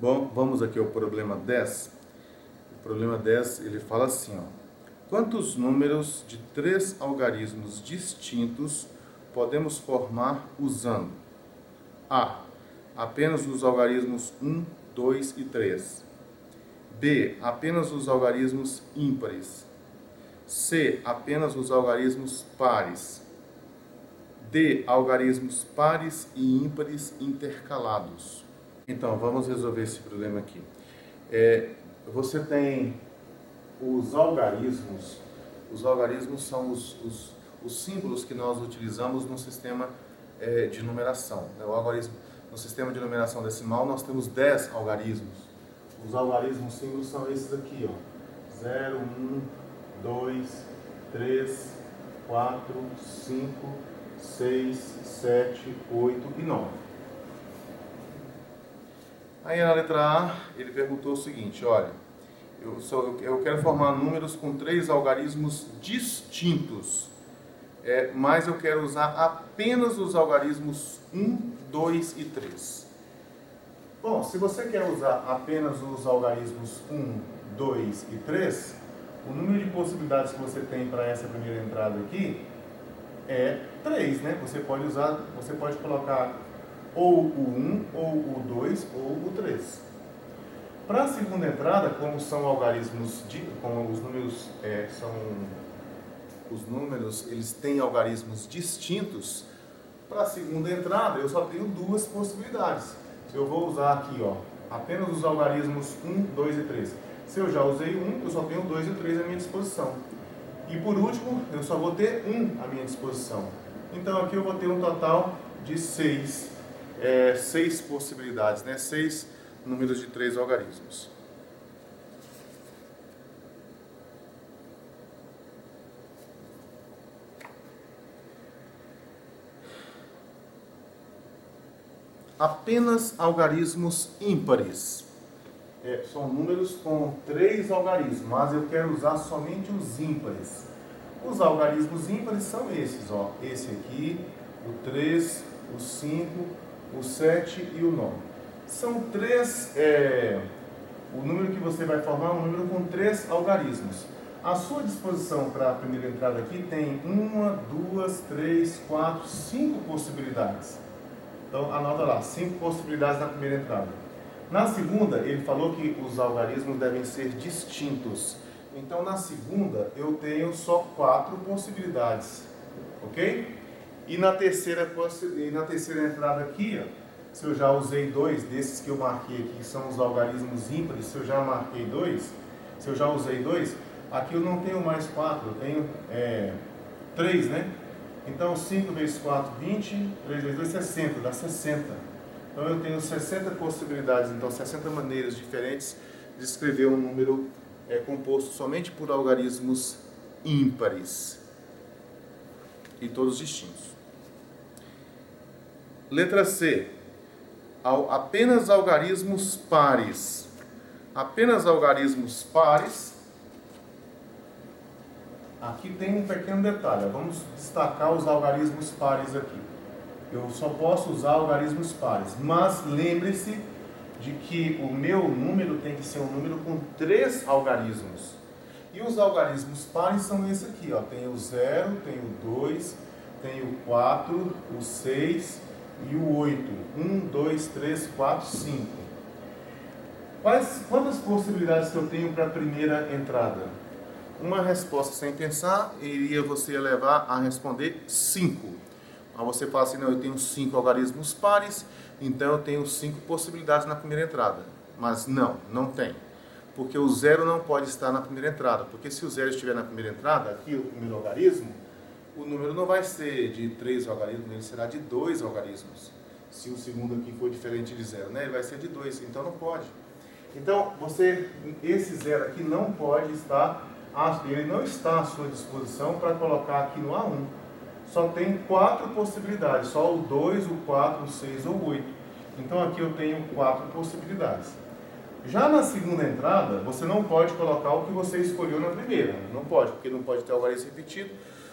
Bom, vamos aqui ao problema 10. O problema 10, ele fala assim, ó. Quantos números de três algarismos distintos podemos formar usando A. Apenas os algarismos 1, 2 e 3. B. Apenas os algarismos ímpares. C. Apenas os algarismos pares. D. Algarismos pares e ímpares intercalados. Então, vamos resolver esse problema aqui. É, você tem os algarismos. Os algarismos são os, os, os símbolos que nós utilizamos no sistema é, de numeração. Né? O algarismo, no sistema de numeração decimal, nós temos 10 algarismos. Os algarismos símbolos são esses aqui, ó. 0, 1, 2, 3, 4, 5, 6, 7, 8 e 9. Aí na letra A, ele perguntou o seguinte, olha, eu, sou, eu quero formar números com três algarismos distintos, é, mas eu quero usar apenas os algarismos 1, 2 e 3. Bom, se você quer usar apenas os algarismos 1, 2 e 3, o número de possibilidades que você tem para essa primeira entrada aqui é 3, né? Você pode usar, você pode colocar ou o 1, ou o 2, ou o 3. Para a segunda entrada, como são algarismos, de, como os números é, são os números, eles têm algarismos distintos. Para a segunda entrada, eu só tenho duas possibilidades. Eu vou usar aqui, ó, apenas os algarismos 1, 2 e 3. Se eu já usei um, eu só tenho 2 e 3 à minha disposição. E por último, eu só vou ter um à minha disposição. Então aqui eu vou ter um total de 6 é, seis possibilidades, né? seis números de três algarismos. Apenas algarismos ímpares. É, são números com três algarismos, mas eu quero usar somente os ímpares. Os algarismos ímpares são esses, ó. Esse aqui, o 3, o 5, o 7 e o 9. São três, é, o número que você vai formar é um número com três algarismos. A sua disposição para a primeira entrada aqui tem uma, duas, três, quatro, cinco possibilidades. Então anota lá, cinco possibilidades na primeira entrada. Na segunda, ele falou que os algarismos devem ser distintos. Então na segunda eu tenho só quatro possibilidades, ok? E na terceira, e na terceira entrada aqui, ó, se eu já usei dois desses que eu marquei aqui, que são os algarismos ímpares, se eu já marquei dois, se eu já usei dois, aqui eu não tenho mais quatro, eu tenho é, três, né? Então 5 vezes 4, 20, 3 vezes 2, 60, dá 60. Então eu tenho 60 possibilidades, então 60 maneiras diferentes de escrever um número é, composto somente por algarismos ímpares e todos distintos. Letra C. Apenas algarismos pares. Apenas algarismos pares. Aqui tem um pequeno detalhe. Vamos destacar os algarismos pares aqui. Eu só posso usar algarismos pares. Mas lembre-se de que o meu número tem que ser um número com três algarismos. E os algarismos pares são esse aqui. Ó. Tem o 0, tem o 2, tem o 4, o 6 e o 8. 1, 2, 3, 4, 5. Quais, quantas possibilidades que eu tenho para a primeira entrada? Uma resposta sem pensar iria você levar a responder 5. Aí você fala assim, não, eu tenho 5 algarismos pares, então eu tenho 5 possibilidades na primeira entrada. Mas não, não tem. Porque o zero não pode estar na primeira entrada. Porque se o zero estiver na primeira entrada, aqui o primeiro algarismo, o número não vai ser de três algarismos, ele será de dois algarismos. Se o segundo aqui for diferente de zero, né? ele vai ser de dois, então não pode. Então, você, esse zero aqui não pode estar, ele não está à sua disposição para colocar aqui no A1. Só tem quatro possibilidades, só o 2, o 4, o 6 ou o 8. Então aqui eu tenho quatro possibilidades. Já na segunda entrada, você não pode colocar o que você escolheu na primeira. Não pode, porque não pode ter algarismo repetido.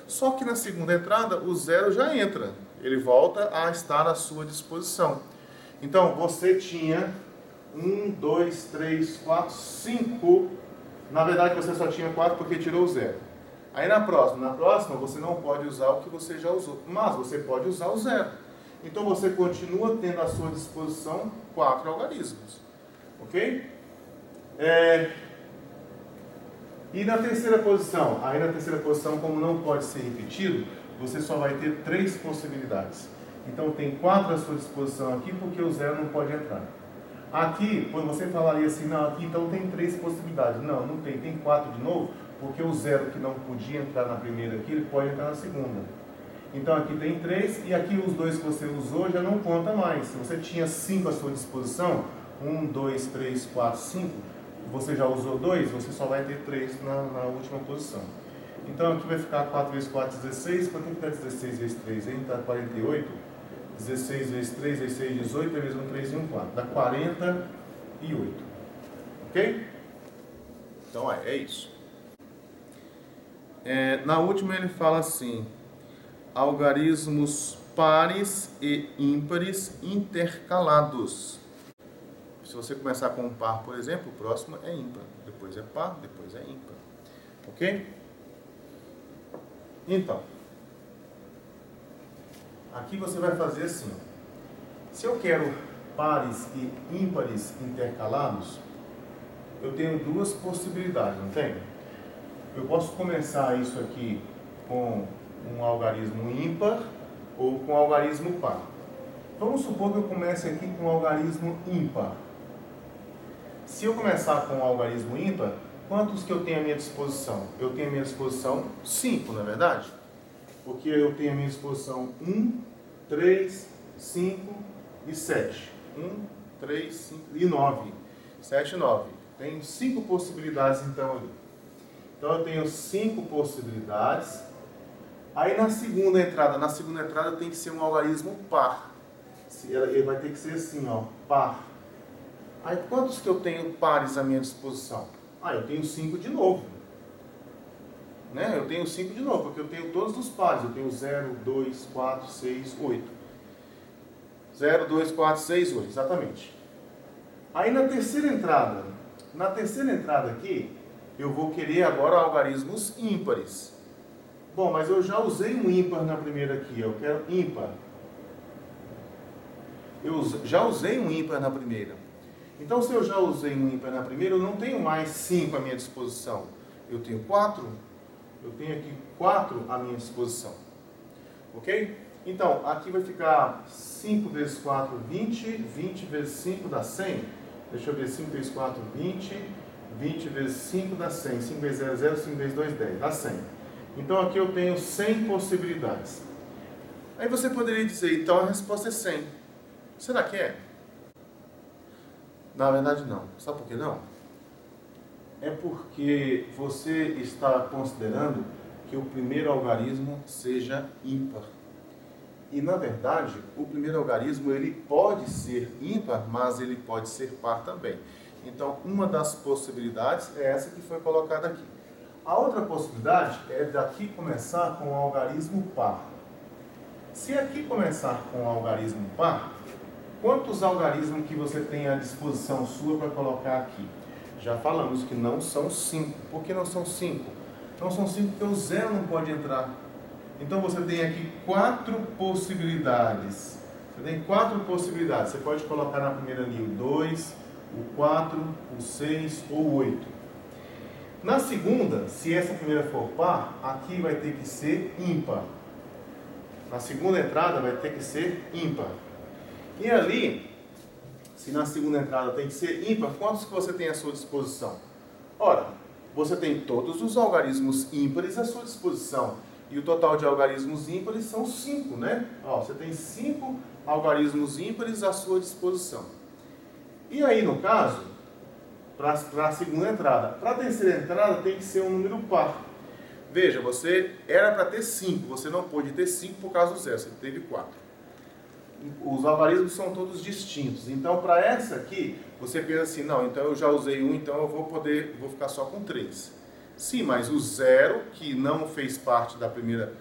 Só que na segunda entrada, o zero já entra. Ele volta a estar à sua disposição. Então, você tinha Um, dois, três, quatro, cinco. Na verdade você só tinha quatro porque tirou o zero. Aí na próxima, na próxima você não pode usar o que você já usou, mas você pode usar o zero. Então você continua tendo à sua disposição quatro algarismos. Ok? É... E na terceira posição? Aí na terceira posição, como não pode ser repetido, você só vai ter três possibilidades. Então tem quatro à sua disposição aqui, porque o zero não pode entrar. Aqui, quando você falaria assim, não, aqui então tem três possibilidades. Não, não tem, tem quatro de novo, porque o zero que não podia entrar na primeira aqui, ele pode entrar na segunda. Então aqui tem três, e aqui os dois que você usou já não conta mais. Se você tinha cinco à sua disposição, um, dois, três, quatro, cinco, você já usou dois, você só vai ter três na, na última posição. Então aqui vai ficar 4 vezes 4, 16. Quanto é que dá 16 vezes 3? Aí dá 48. 16 vezes 3 vezes 6, 18. vezes 1, 3 e 1, 4. Dá 48. Ok? Então é, é isso. É, na última ele fala assim: algarismos pares e ímpares intercalados. Se você começar com um par, por exemplo, o próximo é ímpar, depois é par, depois é ímpar. Ok? Então, aqui você vai fazer assim. Se eu quero pares e ímpares intercalados, eu tenho duas possibilidades, não tem? Eu posso começar isso aqui com um algarismo ímpar ou com um algarismo par. Vamos supor que eu comece aqui com um algarismo ímpar. Se eu começar com um algarismo ímpar, quantos que eu tenho à minha disposição? Eu tenho à minha disposição 5, não é verdade? Porque eu tenho à minha disposição 1, 3, 5 e 7. 1, 3, 5 e 9. 7 e 9. Tenho 5 possibilidades então ali. Então eu tenho 5 possibilidades. Aí na segunda entrada, na segunda entrada tem que ser um algarismo par. Ele vai ter que ser assim, ó, par. Aí quantos que eu tenho pares à minha disposição? Ah, eu tenho 5 de novo. Né? Eu tenho 5 de novo, porque eu tenho todos os pares. Eu tenho 0, 2, 4, 6, 8. 0, 2, 4, 6, 8, exatamente. Aí na terceira entrada, na terceira entrada aqui, eu vou querer agora algarismos ímpares. Bom, mas eu já usei um ímpar na primeira aqui, eu quero ímpar. Eu já usei um ímpar na primeira. Então, se eu já usei um ímpar na primeira, eu não tenho mais 5 à minha disposição. Eu tenho 4. Eu tenho aqui 4 à minha disposição. Ok? Então, aqui vai ficar 5 vezes 4, 20. 20 vezes 5 dá 100. Deixa eu ver, 5 vezes 4, 20. 20 vezes 5 dá 100. 5 vezes 0, 0. 5 vezes 2, 10. Dá 100. Então, aqui eu tenho 100 possibilidades. Aí você poderia dizer, então a resposta é 100. Será que é? Na verdade, não. Sabe por que não? É porque você está considerando que o primeiro algarismo seja ímpar. E na verdade, o primeiro algarismo ele pode ser ímpar, mas ele pode ser par também. Então, uma das possibilidades é essa que foi colocada aqui. A outra possibilidade é daqui começar com o algarismo par. Se aqui começar com o algarismo par, Quantos algarismos que você tem à disposição sua para colocar aqui? Já falamos que não são cinco. Por que não são cinco? Não são cinco porque o zero não pode entrar. Então você tem aqui quatro possibilidades. Você tem quatro possibilidades. Você pode colocar na primeira ali o 2, o 4, o 6 ou o 8. Na segunda, se essa primeira for par, aqui vai ter que ser ímpar. Na segunda entrada vai ter que ser ímpar. E ali, se na segunda entrada tem que ser ímpar, quantos que você tem à sua disposição? Ora, você tem todos os algarismos ímpares à sua disposição. E o total de algarismos ímpares são 5, né? Ó, você tem 5 algarismos ímpares à sua disposição. E aí, no caso, para a segunda entrada. Para a terceira entrada tem que ser um número par. Veja, você era para ter 5, você não pôde ter 5 por causa do zero, você teve 4 os algarismos são todos distintos. Então, para essa aqui, você pensa assim, não, então eu já usei um, então eu vou poder, vou ficar só com três. Sim, mas o zero, que não fez parte da primeira,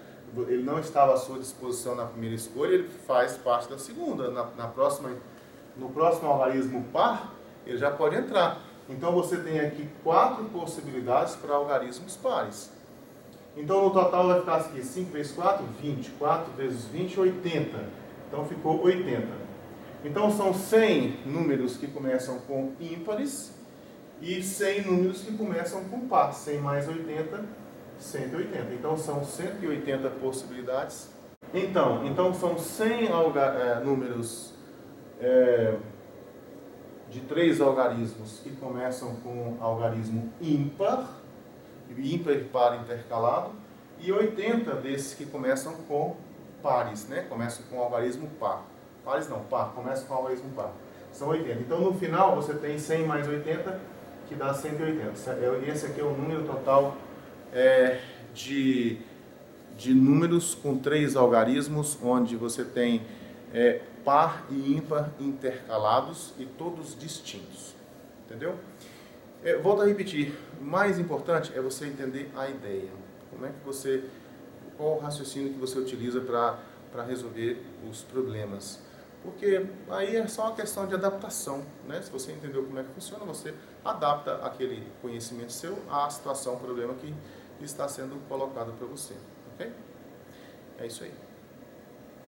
ele não estava à sua disposição na primeira escolha, ele faz parte da segunda. Na, na próxima, no próximo algarismo par, ele já pode entrar. Então você tem aqui quatro possibilidades para algarismos pares. Então no total vai ficar aqui 5 vezes 4, 20. 4 vezes 20, 80. Então ficou 80. Então são 100 números que começam com ímpares e 100 números que começam com par. 100 mais 80, 180. Então são 180 possibilidades. Então, então são 100 é, números é, de três algarismos que começam com algarismo ímpar, ímpar e par intercalado, e 80 desses que começam com pares, né? Começam com algarismo par. Pares não, par, começa com algarismo par. São 80. Então no final você tem 100 mais 80, que dá 180. Esse aqui é o número total é, de, de números com três algarismos, onde você tem é, par e ímpar intercalados e todos distintos. Entendeu? É, volto a repetir, o mais importante é você entender a ideia. Como é que você, qual o raciocínio que você utiliza para resolver os problemas. Porque aí é só uma questão de adaptação, né? Se você entendeu como é que funciona, você adapta aquele conhecimento seu à situação, problema que está sendo colocado para você, ok? É isso aí.